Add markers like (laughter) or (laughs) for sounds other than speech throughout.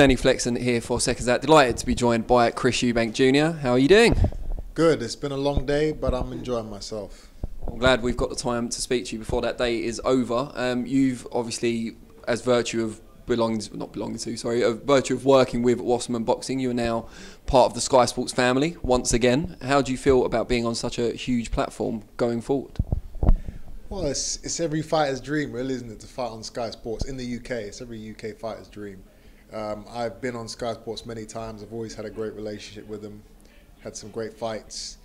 Danny Flexen here for Seconds Out. Delighted to be joined by Chris Eubank Jr. How are you doing? Good. It's been a long day, but I'm enjoying myself. I'm glad we've got the time to speak to you before that day is over. Um, you've obviously, as virtue of belonging, to, not belonging to, sorry, of virtue of working with Wasserman Boxing, you are now part of the Sky Sports family once again. How do you feel about being on such a huge platform going forward? Well, it's, it's every fighter's dream, really, isn't it, to fight on Sky Sports in the UK? It's every UK fighter's dream. Um, I've been on Sky Sports many times. I've always had a great relationship with them, had some great fights.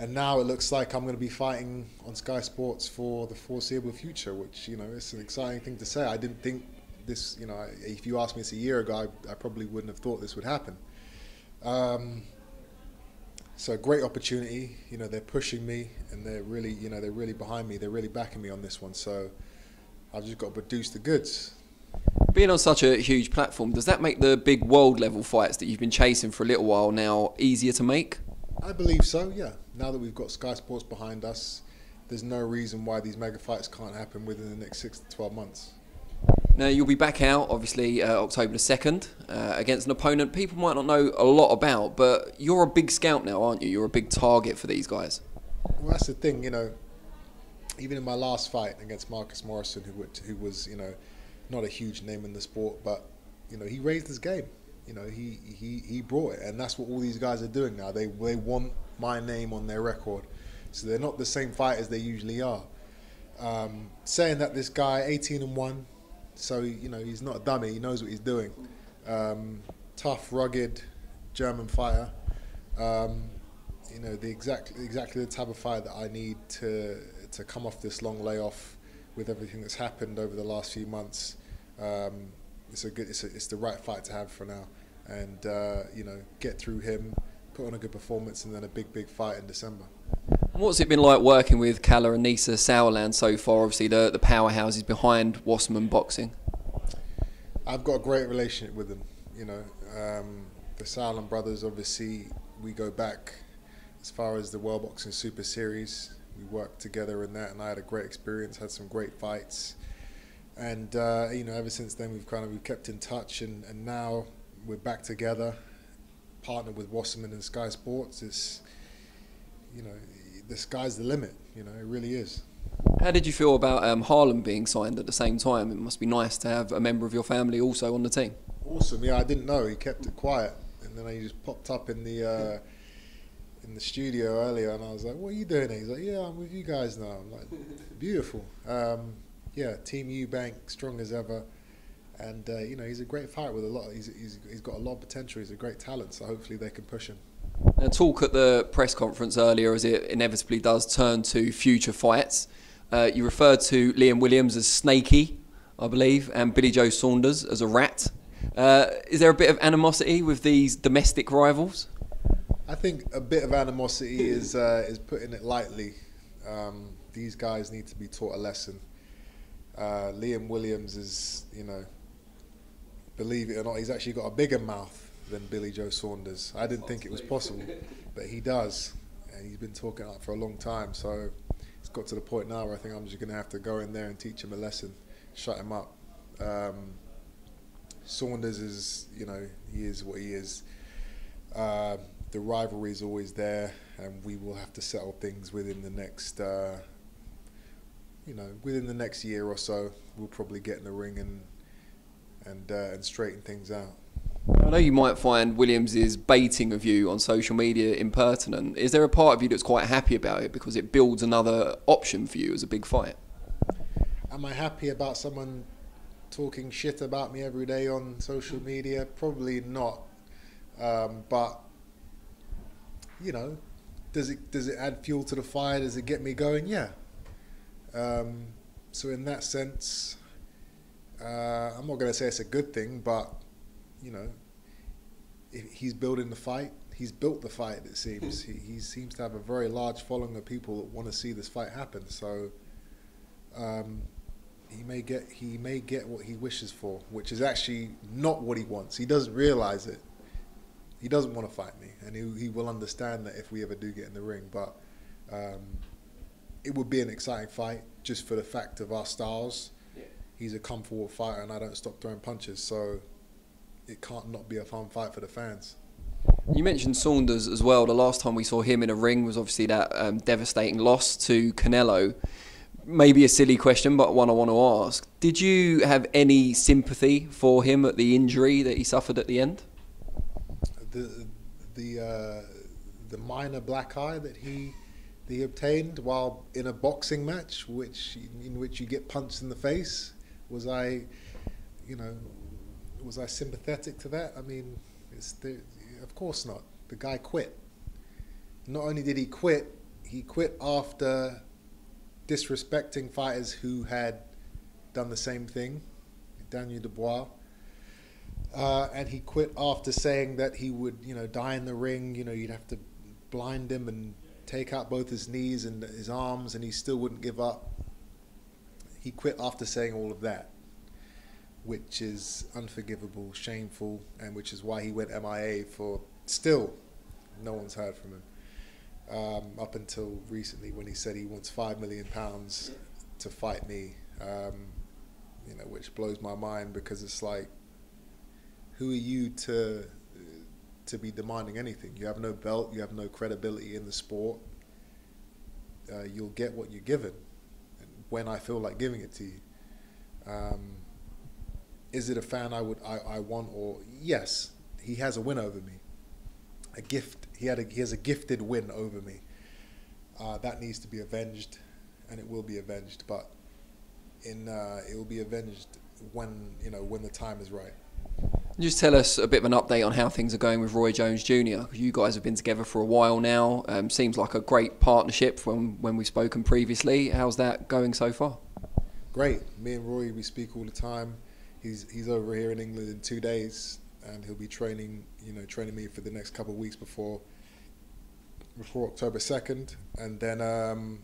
And now it looks like I'm going to be fighting on Sky Sports for the foreseeable future, which, you know, it's an exciting thing to say. I didn't think this, you know, if you asked me this a year ago, I, I probably wouldn't have thought this would happen. Um, so great opportunity. You know, they're pushing me, and they're really, you know, they're really behind me. They're really backing me on this one. So I've just got to produce the goods. Being on such a huge platform, does that make the big world level fights that you've been chasing for a little while now easier to make? I believe so. Yeah. Now that we've got Sky Sports behind us, there's no reason why these mega fights can't happen within the next six to twelve months. Now you'll be back out, obviously, uh, October the second, uh, against an opponent people might not know a lot about, but you're a big scout now, aren't you? You're a big target for these guys. Well, that's the thing, you know. Even in my last fight against Marcus Morrison, who who was, you know, not a huge name in the sport, but you know, he raised his game. You know, he he he brought it, and that's what all these guys are doing now. They they want my name on their record, so they're not the same fighters they usually are. Um, saying that this guy, 18 and one so you know he's not a dummy. He knows what he's doing. Um, tough, rugged German fighter. Um, you know the exact exactly the type of fighter that I need to to come off this long layoff with everything that's happened over the last few months. Um, it's a good. It's, a, it's the right fight to have for now, and uh, you know get through him, put on a good performance, and then a big big fight in December. What's it been like working with Kalle and Nisse Sauerland so far? Obviously, the, the powerhouses behind Wasserman Boxing. I've got a great relationship with them. You know, um, the Sauerland brothers, obviously, we go back as far as the World Boxing Super Series. We worked together in that, and I had a great experience, had some great fights. And, uh, you know, ever since then, we've kind of we've kept in touch, and, and now we're back together, partnered with Wasserman and Sky Sports. It's, you know, the sky's the limit. You know, it really is. How did you feel about um, Harlem being signed at the same time? It must be nice to have a member of your family also on the team. Awesome. Yeah, I didn't know. He kept it quiet, and then he just popped up in the uh, in the studio earlier, and I was like, "What are you doing?" He's like, "Yeah, I'm with you guys now." I'm like, (laughs) "Beautiful." Um, yeah, Team Eubank, strong as ever, and uh, you know he's a great fighter with a lot. He's, he's he's got a lot of potential. He's a great talent. So hopefully they can push him. And talk at the press conference earlier, as it inevitably does, turn to future fights. Uh, you referred to Liam Williams as snaky, I believe, and Billy Joe Saunders as a rat. Uh, is there a bit of animosity with these domestic rivals? I think a bit of animosity is uh, is putting it lightly. Um, these guys need to be taught a lesson. Uh, Liam Williams is, you know, believe it or not, he's actually got a bigger mouth than Billy Joe Saunders. I didn't think it was possible, but he does, and he's been talking up for a long time. So it's got to the point now where I think I'm just going to have to go in there and teach him a lesson, shut him up. Um, Saunders is, you know, he is what he is. Uh, the rivalry is always there, and we will have to settle things within the next, uh, you know, within the next year or so. We'll probably get in the ring and and uh, and straighten things out. I know you might find Williams' baiting of you on social media impertinent. Is there a part of you that's quite happy about it because it builds another option for you as a big fight? Am I happy about someone talking shit about me every day on social media? Probably not. Um, but you know, does it does it add fuel to the fire? Does it get me going? Yeah. Um, so in that sense, uh, I'm not going to say it's a good thing, but you know, he's building the fight. He's built the fight. It seems (laughs) he, he seems to have a very large following of people that want to see this fight happen. So um, he may get he may get what he wishes for, which is actually not what he wants. He doesn't realize it. He doesn't want to fight me, and he, he will understand that if we ever do get in the ring. But um, it would be an exciting fight just for the fact of our styles. He's a comfortable fighter, and I don't stop throwing punches. So it can't not be a fun fight for the fans. You mentioned Saunders as well. The last time we saw him in a ring was obviously that um, devastating loss to Canelo. Maybe a silly question, but one I want to ask. Did you have any sympathy for him at the injury that he suffered at the end? The the uh, the minor black eye that he he obtained while in a boxing match, which in which you get punched in the face. Was I, you know, was I sympathetic to that? I mean, the, of course not. The guy quit. Not only did he quit, he quit after disrespecting fighters who had done the same thing, Daniel Dubois. Uh, and he quit after saying that he would, you know, die in the ring. You know, you'd have to blind him and take out both his knees and his arms, and he still wouldn't give up. He quit after saying all of that, which is unforgivable, shameful, and which is why he went MIA for still no one's heard from him. Um, up until recently, when he said he wants five million pounds to fight me, um, you know, which blows my mind because it's like, who are you to to be demanding anything. You have no belt, you have no credibility in the sport. Uh, you'll get what you're given when I feel like giving it to you. Um, is it a fan I would I, I want or yes, he has a win over me. A gift. He had a, he has a gifted win over me. Uh, that needs to be avenged, and it will be avenged. But in uh, it will be avenged when you know when the time is right. Just tell us a bit of an update on how things are going with Roy Jones Jr. You guys have been together for a while now. Um, seems like a great partnership from when we've spoken previously. How's that going so far? Great. Me and Roy, we speak all the time. He's he's over here in England in two days, and he'll be training. You know, training me for the next couple of weeks before before October second, and then um,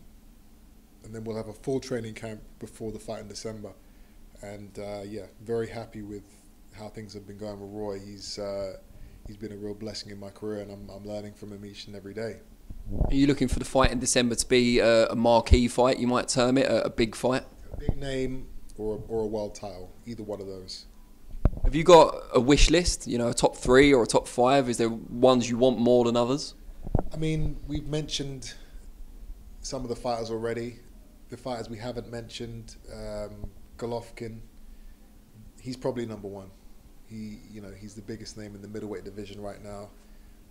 and then we'll have a full training camp before the fight in December. And uh, yeah, very happy with how things have been going with Roy. He's uh, he's been a real blessing in my career, and I'm, I'm learning from him each and every day. Are you looking for the fight in December to be a, a marquee fight? You might term it a, a big fight. A big name or or a world title, either one of those. Have you got a wish list? You know, a top three or a top five? Is there ones you want more than others? I mean, we've mentioned some of the fighters already. The fighters we haven't mentioned, um, Golovkin, he's probably number one. He, you know, he's the biggest name in the middleweight division right now.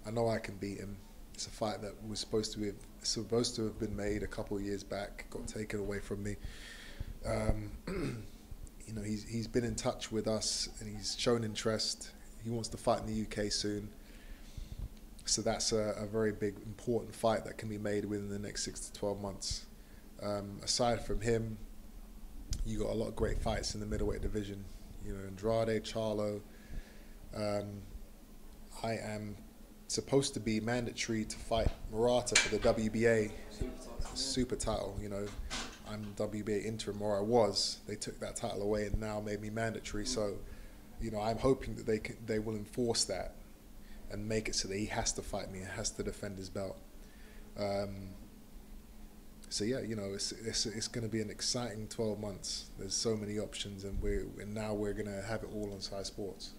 I know I can beat him. It's a fight that was supposed to be supposed to have been made a couple of years back, got taken away from me. Um, (clears throat) you know, he's he's been in touch with us and he's shown interest. He wants to fight in the UK soon. So that's a, a very big, important fight that can be made within the next six to twelve months. Um, aside from him, you got a lot of great fights in the middleweight division you know, Andrade, Charlo. Um, I am supposed to be mandatory to fight Murata for the WBA super title. You know, I'm WBA interim, or I was. They took that title away and now made me mandatory. So, you know, I'm hoping that they can, they will enforce that and make it so that he has to fight me, and has to defend his belt. Um, so yeah, you know, it's it's, it's going to be an exciting 12 months. There's so many options, and we and now we're going to have it all on Sky Sports.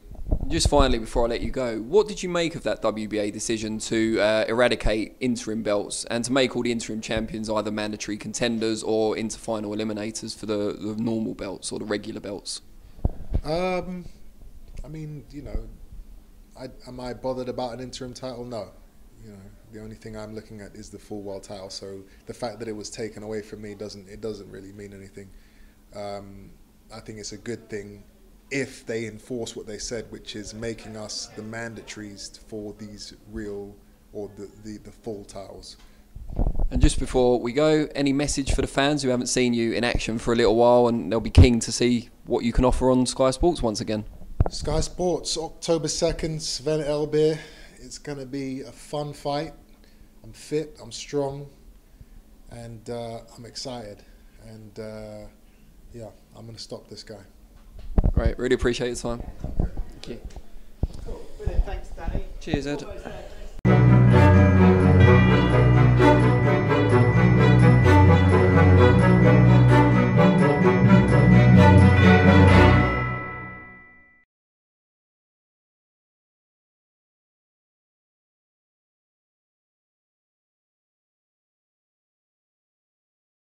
Just finally, before I let you go, what did you make of that WBA decision to uh, eradicate interim belts and to make all the interim champions either mandatory contenders or into final eliminators for the, the normal belts or the regular belts? Um, I mean, you know, I, am I bothered about an interim title? No, you know, the only thing I'm looking at is the full world title. So the fact that it was taken away from me doesn't it doesn't really mean anything. Um, I think it's a good thing if they enforce what they said, which is making us the mandatories for these real or the, the, the full titles. And just before we go, any message for the fans who haven't seen you in action for a little while and they'll be keen to see what you can offer on Sky Sports once again? Sky Sports, October 2nd, Sven Elbir. It's going to be a fun fight. I'm fit, I'm strong, and uh, I'm excited. And uh, yeah, I'm going to stop this guy. Great, really appreciate your time. Thank you. Cool. Brilliant. Thanks, Danny. Cheers, Ed.